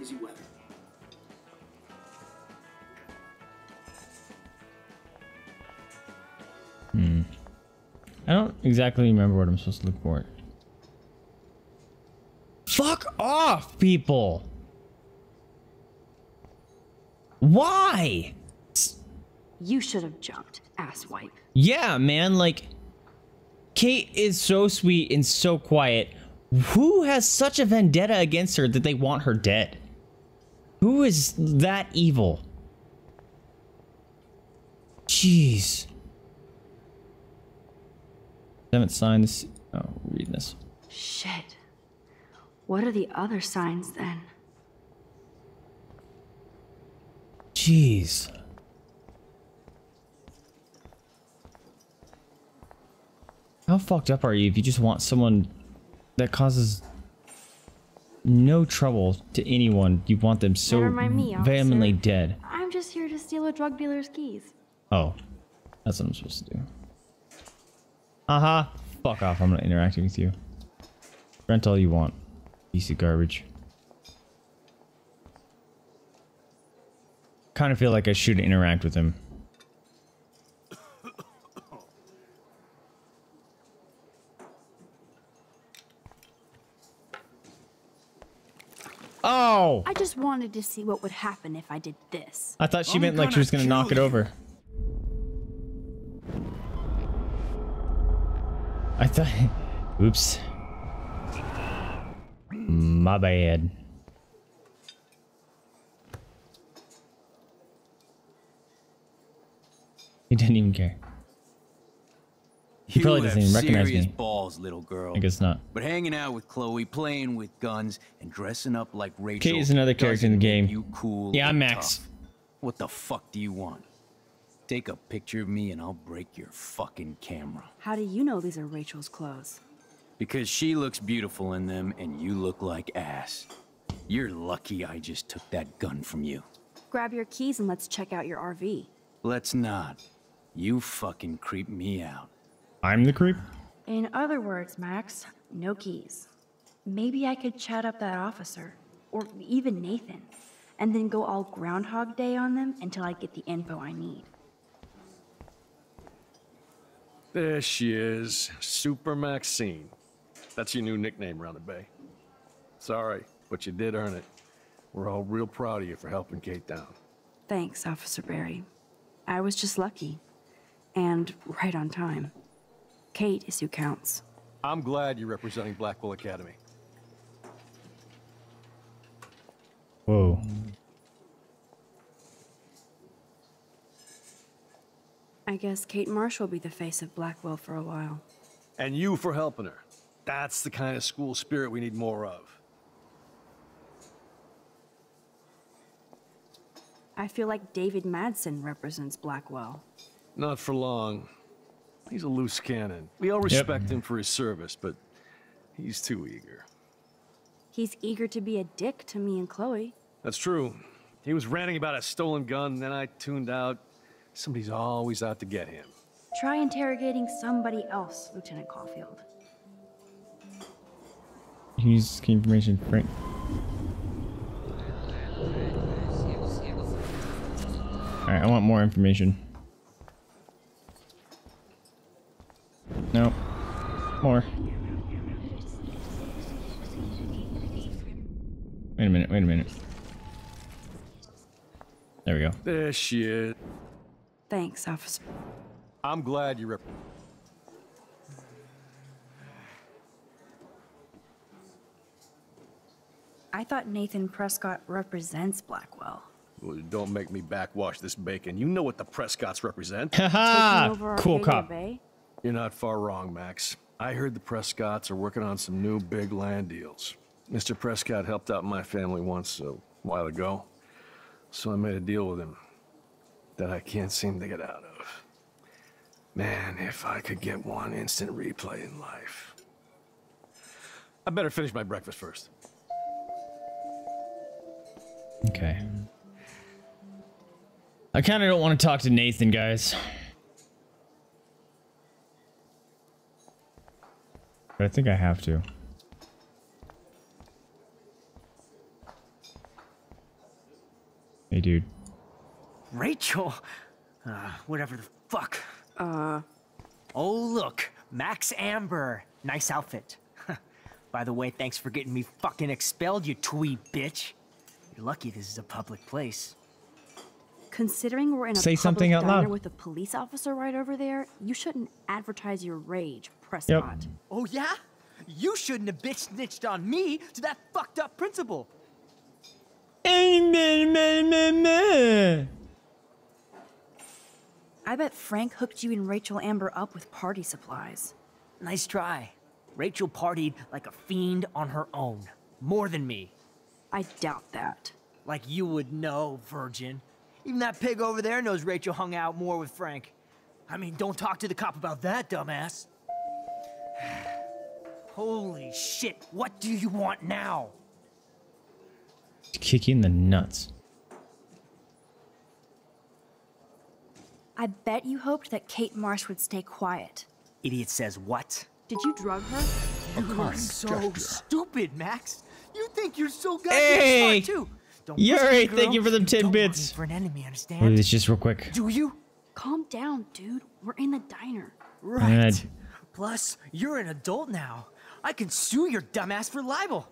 Busy weather. Hmm. I don't exactly remember what I'm supposed to look for. Fuck off, people! Why? You should have jumped, asswipe. Yeah, man, like Kate is so sweet and so quiet. Who has such a vendetta against her that they want her dead? Who is that evil? Jeez. Haven't signed this. Oh, read this. Shit. What are the other signs then? Jeez. How fucked up are you if you just want someone that causes no trouble to anyone? You want them so me, vehemently dead. I'm just here to steal a drug dealer's keys. Oh, that's what I'm supposed to do. Haha. Fuck off. I'm not interacting with you. Rent all you want. Piece of garbage. Kind of feel like I should interact with him. Oh! I just wanted to see what would happen if I did this. I thought she I'm meant like she was gonna knock it over. I thought. Oops. My bad. He didn't even care. He You probably doesn't even recognize serious me. balls, little girl. I guess not. But hanging out with Chloe, playing with guns, and dressing up like Rachel. Kate is another character in the game. You cool. Yeah, I'm Max. tough. What the fuck do you want? Take a picture of me and I'll break your fucking camera. How do you know these are Rachel's clothes? Because she looks beautiful in them and you look like ass. You're lucky I just took that gun from you. Grab your keys and let's check out your RV. Let's not. You fucking creep me out. I'm the creep. In other words, Max, no keys. Maybe I could chat up that officer, or even Nathan, and then go all Groundhog Day on them until I get the info I need. There she is, Super Maxine. That's your new nickname around the bay. Sorry, but you did earn it. We're all real proud of you for helping Kate down. Thanks, Officer Barry. I was just lucky. And right on time. Kate is who counts. I'm glad you're representing Blackwell Academy. Whoa. I guess Kate Marsh will be the face of Blackwell for a while. And you for helping her. That's the kind of school spirit we need more of. I feel like David Madsen represents Blackwell. Not for long. He's a loose cannon. We all respect him for his service, but he's too eager. He's eager to be a dick to me and Chloe. That's true. He was ranting about a stolen gun, then I tuned out. Somebody's always out to get him. Try interrogating somebody else, Lieutenant Caulfield. Use key information. Frank. Alright, I want more information. No. More. Wait a minute, wait a minute. There we go. There she is. Thanks, Officer. I'm glad you rep. I thought Nathan Prescott represents Blackwell. Well, don't make me backwash this bacon. You know what the Prescotts represent. Taking Haha! Cool cop. Bay? You're not far wrong, Max. I heard the Prescotts are working on some new big land deals. Mr. Prescott helped out my family once a while ago, so I made a deal with him that I can't seem to get out of. Man, if I could get one instant replay in life. I better finish my breakfast first. Okay. I kind of don't want to talk to Nathan, guys. But I think I have to. Hey, dude. Rachel? Uh, whatever the fuck. Uh. Oh, look. Max Amber. Nice outfit. By the way, thanks for getting me fucking expelled, you twee bitch. You're lucky this is a public place. Considering we're in a Say something public out diner loud. with a police officer right over there, you shouldn't advertise your rage, Prescott. Oh, yeah? You shouldn't have bitch snitched on me to that fucked up principal. Amen, amen, Amen. I bet Frank hooked you and Rachel Amber up with party supplies. Nice try. Rachel partied like a fiend on her own. More than me. I doubt that. Like you would know, virgin. Even that pig over there knows Rachel hung out more with Frank. I mean, don't talk to the cop about that, dumbass. Holy shit, what do you want now? Kick you in the nuts. I bet you hoped that Kate Marsh would stay quiet. Idiot says what? Did you drug her? You are so stupid, Max. You think you're so goddamn Hey! smart too. Don't Yuri, me, thank you for them 10 don't want bits. me For an enemy, Look at understand? this just real quick. Do you? Calm down, dude. We're in the diner. Right. Good. Plus, you're an adult now. I can sue your dumbass for libel.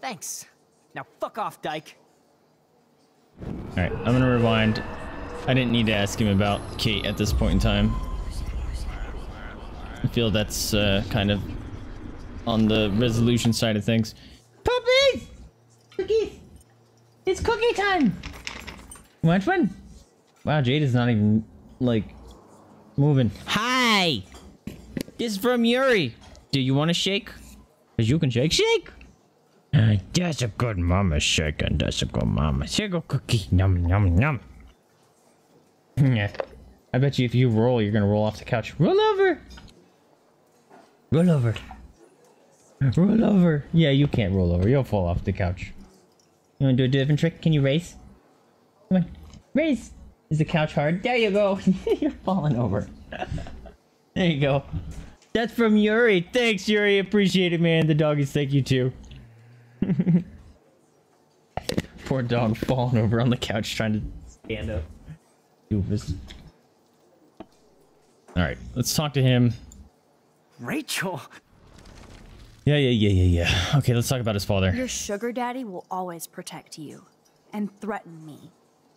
Thanks. Now fuck off, Dyke. Alright, I'm gonna rewind. I didn't need to ask him about Kate at this point in time. I feel that's uh, kind of on the resolution side of things. Puppies! Cookies! It's cookie time! Want one? Wow, Jade is not even, like, moving. Hi! This is from Yuri. Do you want to shake? Because you can shake. Shake! Uh, that's a good mama shaking. That's a good mama. Shake a cookie. Yum, yum, yum. yeah. I bet you if you roll, you're gonna roll off the couch. Roll over! Roll over. Roll over. Yeah, you can't roll over. You'll fall off the couch. You wanna do a different trick? Can you race? Come on. Race! Is the couch hard? There you go. you're falling over. there you go. That's from Yuri. Thanks, Yuri. Appreciate it, man. The doggies thank you too. Poor dog falling over on the couch trying to stand up. Doofus. Alright, let's talk to him. Rachel. Yeah, yeah, yeah, yeah, yeah. Okay, let's talk about his father. Your sugar daddy will always protect you and threaten me.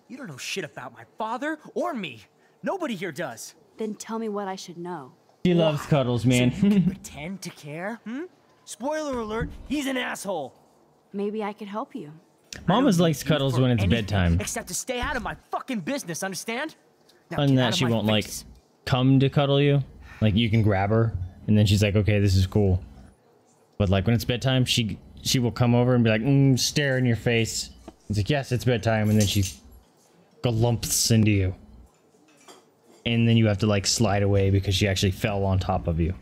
You don't know shit about my father or me. Nobody here does. Then tell me what I should know. He loves cuddles, man. So Pretend to care, hmm? Spoiler alert, he's an asshole. Maybe I could help you. Mama's don't likes cuddles when it's bedtime. Except to stay out of my fucking business, understand? Now And that she won't like come to cuddle you. Like you can grab her and then she's like, okay, this is cool. But like when it's bedtime, she she will come over and be like, mm, stare in your face. It's like, yes, it's bedtime, and then she galumps into you. And then you have to like slide away because she actually fell on top of you.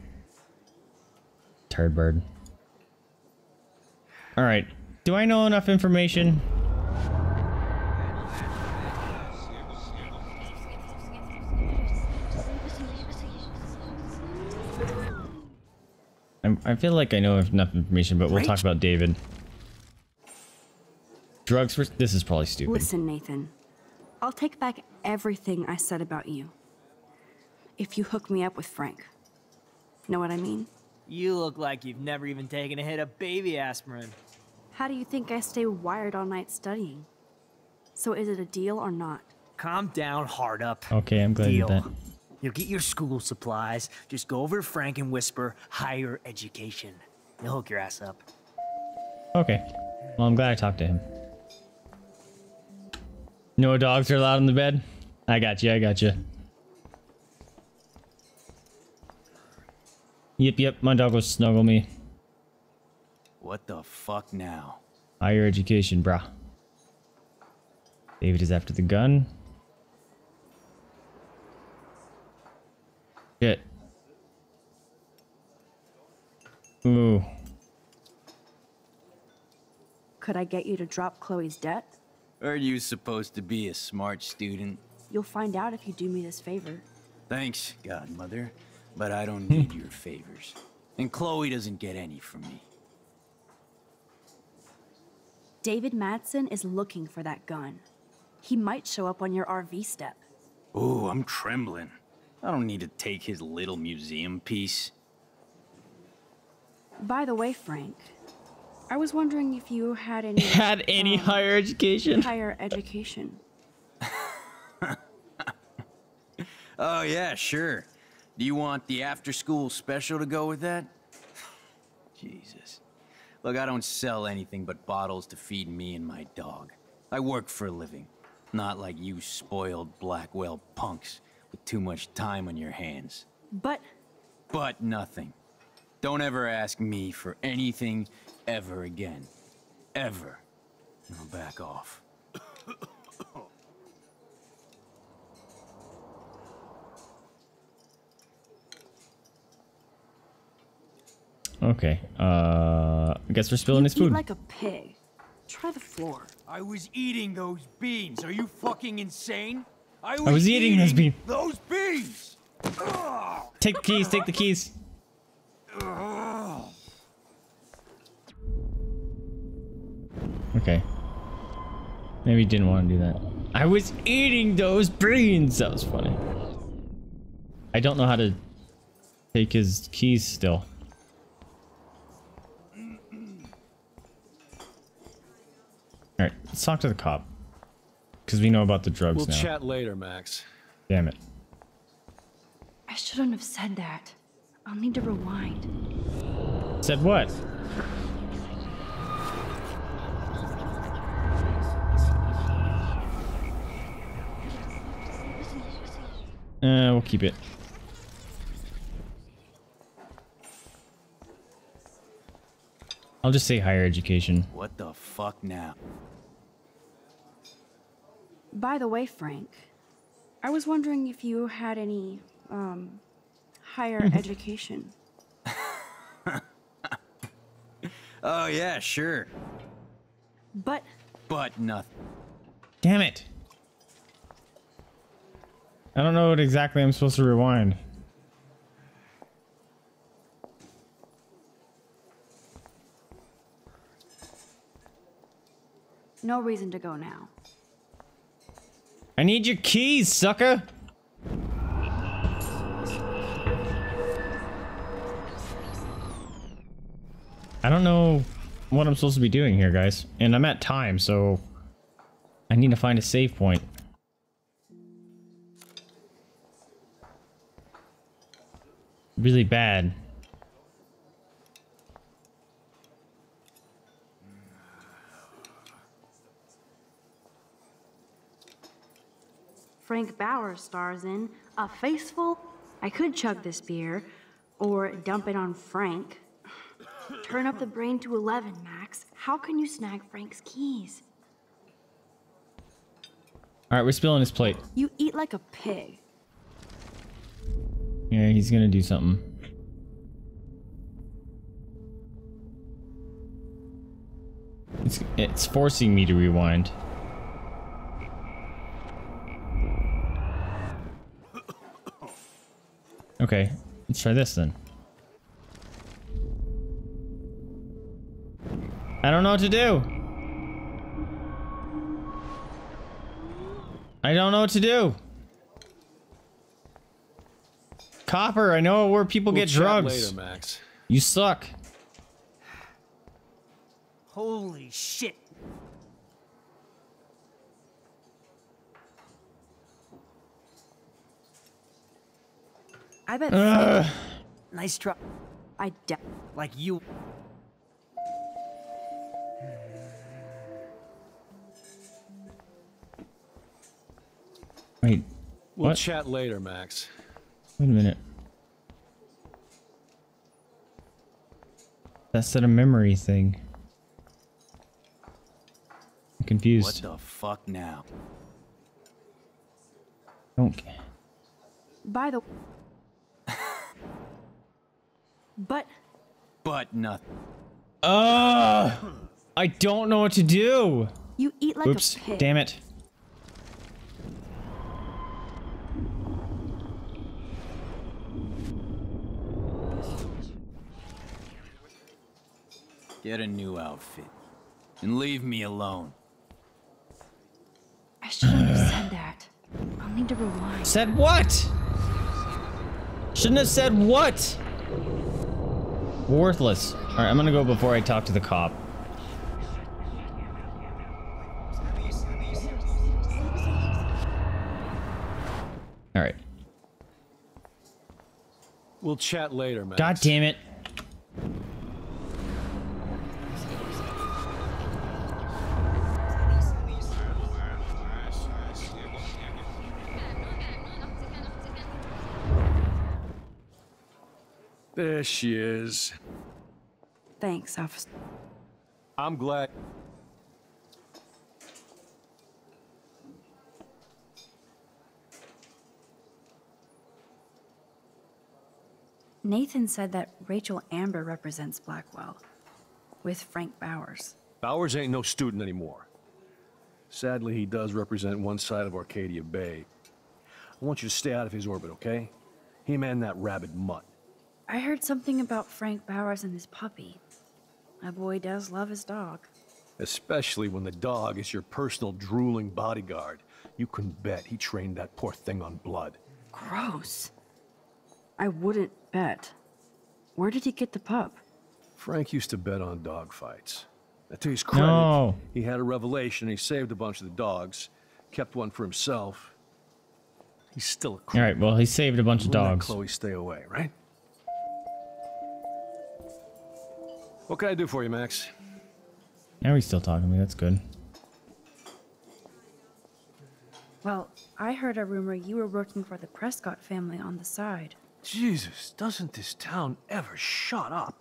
Turd bird. Alright. Do I know enough information? I'm, I feel like I know enough information, but we'll talk about David. Drugs for this is probably stupid. Listen, Nathan. I'll take back everything I said about you. If you hook me up with Frank. Know what I mean? You look like you've never even taken a hit of baby aspirin. How do you think I stay wired all night studying? So is it a deal or not? Calm down, hard up. Okay, I'm glad you Deal. did that. You'll get your school supplies. Just go over to Frank and whisper higher education. He'll hook your ass up. Okay. Well, I'm glad I talked to him. No dogs are allowed in the bed? I got you, I got you. Yep, yep, my dog will snuggle me. What the fuck now? Higher education, brah. David is after the gun. Shit. Ooh. Could I get you to drop Chloe's debt? Are you supposed to be a smart student? You'll find out if you do me this favor. Thanks, Godmother, but I don't need your favors. And Chloe doesn't get any from me. David Madsen is looking for that gun. He might show up on your RV step. Ooh, I'm trembling. I don't need to take his little museum piece. By the way, Frank, I was wondering if you had any Had any um, higher education? higher education. Oh, yeah, sure. Do you want the after school special to go with that? Jesus. Look, I don't sell anything but bottles to feed me and my dog. I work for a living. Not like you spoiled Blackwell punks with too much time on your hands. But But nothing. Don't ever ask me for anything ever again. Ever. Now back off. Okay. Uh, I guess we're spilling you his eat food. like a pig. Try the floor. I was eating those beans. Are you fucking insane? I was, was eating those beans. Those beans. Take the keys. Take the keys. Okay. Maybe he didn't want to do that. I was eating those beans. That was funny. I don't know how to take his keys still. All right, let's talk to the cop. Because we know about the drugs We'll now. chat later, Max. Damn it. I shouldn't have said that. I'll need to rewind. Said what? Uh, we'll keep it. I'll just say higher education. What the fuck now? By the way, Frank, I was wondering if you had any um higher education. Oh, yeah, sure. But But nothing. Damn it. I don't know what exactly I'm supposed to rewind. no reason to go now. I need your keys, sucker! I don't know what I'm supposed to be doing here, guys. And I'm at time, so I need to find a save point. Really bad. Frank Bowers stars in A Faceful. I could chug this beer, or dump it on Frank. Turn up the brain to 11, Max. How can you snag Frank's keys? Alright, we're spilling his plate. You eat like a pig. Yeah, he's gonna do something. It's, it's forcing me to rewind. Okay, let's try this then. I don't know what to do. I don't know what to do. Copper, I know where people We'll get drugs. later, Max. You suck. Holy shit. I bet. Nice try. I de- Like you. Wait, We'll What? chat later, Max. wait a minute. That's that a memory thing. I'm What the fuck now? Don't. Care. By the. But But nothing. Uh, I don't know what to do. you eat like Oops, a pig. damn it. Get a new outfit. And leave me alone. I shouldn't have said that. I'll need to rewind. Said what? Shouldn't have said what? Worthless. All right, I'm gonna go before I talk to the cop. All right. We'll chat later, Max. God damn it. There she is. Thanks, officer. I'm glad. Nathan said that Rachel Amber represents Blackwell with Frank Bowers. Bowers ain't no student anymore. Sadly, he does represent one side of Arcadia Bay. I want you to stay out of his orbit, okay? Him and that rabid mutt. I heard something about Frank Bowers and his puppy. My boy does love his dog. Especially when the dog is your personal drooling bodyguard. You can bet he trained that poor thing on blood. Gross. I wouldn't bet. Where did he get the pup? Frank used to bet on dog fights. Now, to his credit, No. he had a revelation. He saved a bunch of the dogs, kept one for himself. He's still a crook. All right, well, he saved a bunch of We'll let dogs. Chloe stay away, right? What can I do for you, Max? Now he's still talking to me. That's good. Well, I heard a rumor you were working for the Prescott family on the side. Jesus, doesn't this town ever shut up?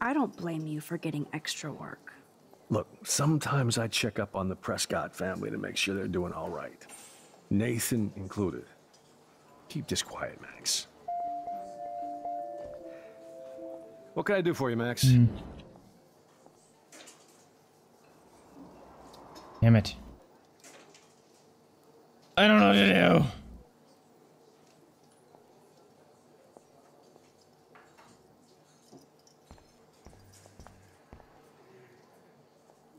I don't blame you for getting extra work. Look, sometimes I check up on the Prescott family to make sure they're doing all right. Nathan included. Keep this quiet, Max. What can I do for you, Max? Hmm. Damn it. I don't know what to do.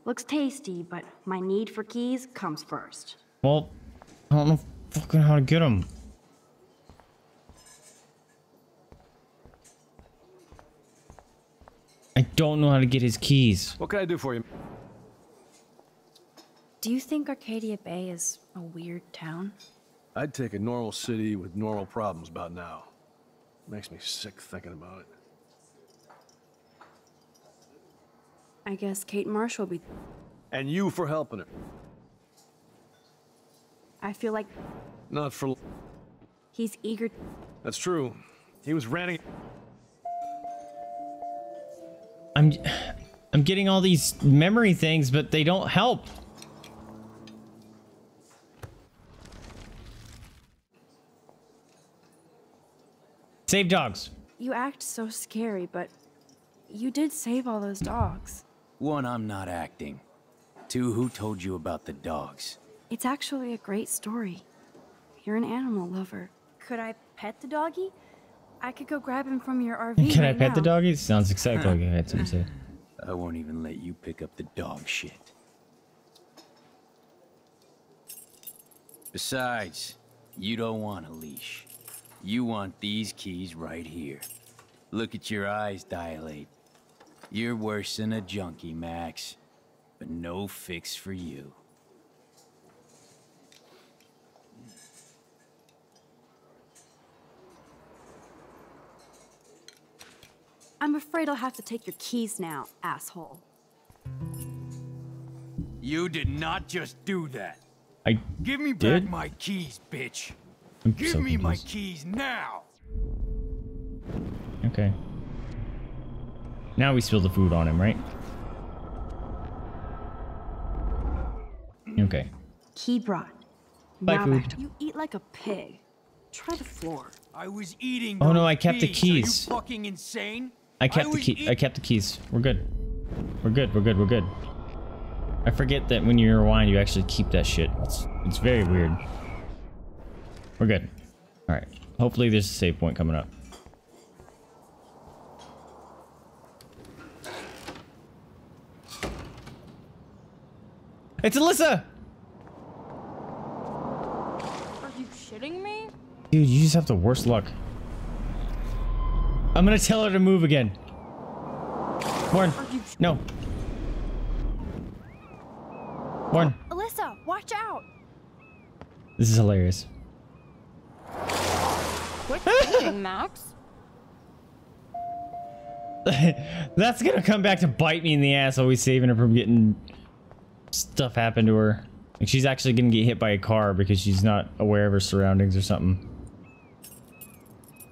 Looks tasty, but my need for keys comes first. Well, I don't know fucking how to get them. I don't know how to get his keys. What can I do for you? Do you think Arcadia Bay is a weird town? I'd take a normal city with normal problems about now. Makes me sick thinking about it. I guess Kate Marsh will be. And you for helping her. I feel like Not for. he's eager. That's true. He was ranting. I'm I'm getting all these memory things, but they don't help. Save dogs. You act so scary, but you did save all those dogs. One, I'm not acting. Two, who told you about the dogs? It's actually a great story. You're an animal lover. Could I pet the doggy? I could go grab him from your RV. Can I right pet the now. doggy? Sounds exactly like I had something to say. I won't even let you pick up the dog shit. Besides, you don't want a leash. You want these keys right here. Look at your eyes dilate. You're worse than a junkie, Max. But no fix for you. I'm afraid I'll have to take your keys now, asshole. You did not just do that. I Give me Did? back my keys, bitch. I'm Give so me my keys now. Okay. Now we spill the food on him, right? Okay. Key brought. Bye, now food. You eat like a pig. Try the floor. I was eating. Oh, no, I kept the keys. keys. Are you fucking insane? I kept the key. I kept the keys. We're good. We're good. We're good. We're good. I forget that when you rewind, you actually keep that shit. It's it's very weird. We're good. All right. Hopefully, there's a save point coming up. It's Alyssa. Are you shitting me? Dude, you just have the worst luck. I'm gonna tell her to move again. Warren, no. Warren, Alyssa, watch out! this is hilarious. Quit thinking, Max. That's gonna come back to bite me in the ass, always saving her from getting stuff happen to her. Like she's actually gonna get hit by a car because she's not aware of her surroundings or something.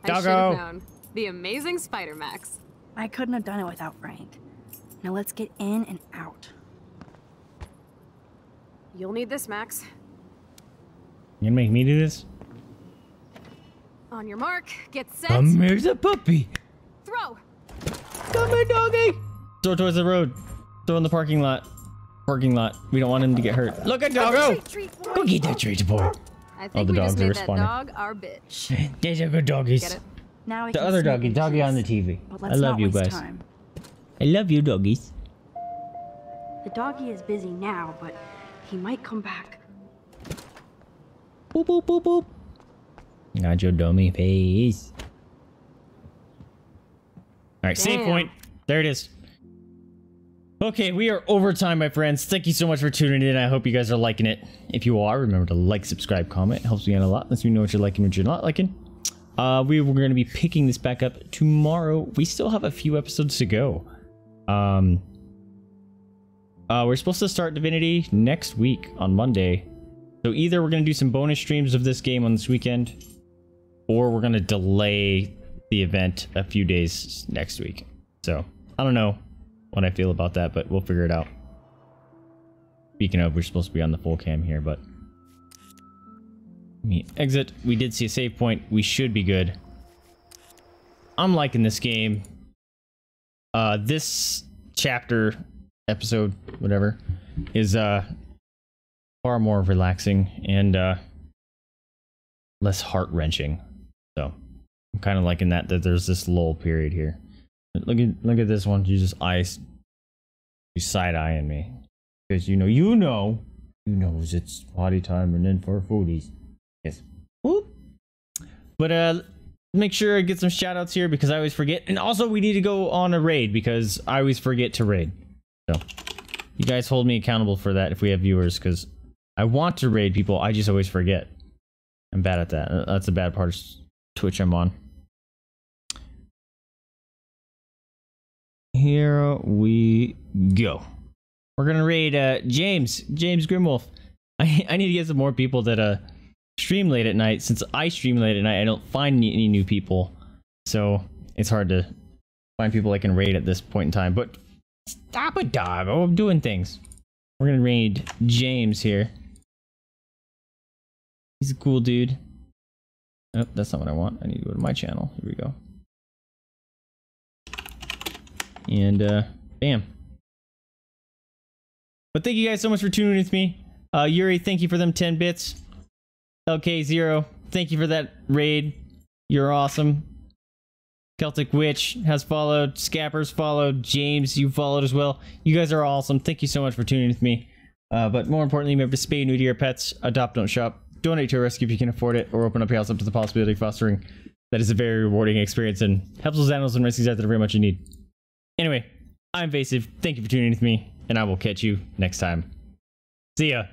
I should Doggo. have known. The amazing Spider Max. I couldn't have done it without Frank. Now let's get in and out. You'll need this, Max. You gonna make me do this? On your mark, get set, Um, here's a puppy. throw. Come here, doggy. Throw towards the road. Throw in the parking lot. Parking lot. We don't want him to get hurt. Look at doggo. Treat, treat. Go get that treat, boy. I think Oh, the we just dogs are made that responding. dog our bitch. There's a good doggies. Get it? Now we The other sneak doggy, doggy on the. TV. I love you guys. Time. I love you, doggies. The doggy is busy now, but he might come back. Boop boop boop boop. Got your dummy face. All right, save point. There it is. Okay, we are over time, my friends. Thank you so much for tuning in. I hope you guys are liking it. If you are, remember to like, subscribe, comment. It helps me out a lot. Lets me know what you're liking, what you're not liking. Uh, we were going to be picking this back up tomorrow. We still have a few episodes to go. Um, uh, we're supposed to start Divinity next week on Monday. So either we're going to do some bonus streams of this game on this weekend, or we're going to delay the event a few days next week. So I don't know what I feel about that, but we'll figure it out. Speaking of, we're supposed to be on the full cam here, but me exit. We did see a save point. We should be good. I'm liking this game. Uh, this chapter, episode, whatever, is uh far more relaxing and uh less heart wrenching. I'm kind of liking that that there's this lull period here. Look at look at this one. You just eyes you side eyeing me because you know you know you knows it's party time and then for foodies. Yes. Whoop. But uh make sure I get some shout outs here because I always forget. And also we need to go on a raid because I always forget to raid. So you guys hold me accountable for that if we have viewers because I want to raid people, I just always forget. I'm bad at that. That's the bad part of Twitch I'm on. Here we go. We're gonna raid uh, James, James Grimwolf. I, I need to get some more people that uh stream late at night. Since I stream late at night, I don't find any, any new people, so it's hard to find people I can raid at this point in time. But stop it, dog! Oh, I'm doing things. We're gonna raid James here. He's a cool dude. Oh, that's not what I want. I need to go to my channel. Here we go. And uh bam. But thank you guys so much for tuning in with me. Uh Yuri, thank you for them 10 bits. LK0, thank you for that raid. You're awesome. Celtic Witch has followed. Scappers followed. James, you followed as well. You guys are awesome. Thank you so much for tuning in with me. Uh, but more importantly, remember to spay new to your pets. Adopt, don't shop. Donate to a rescue if you can afford it, or open up your house up to the possibility of fostering. That is a very rewarding experience and helps those animals and rescues out that are very much in need. Anyway, I'm Vaesive. Thank you for tuning in with me, and I will catch you next time. See ya.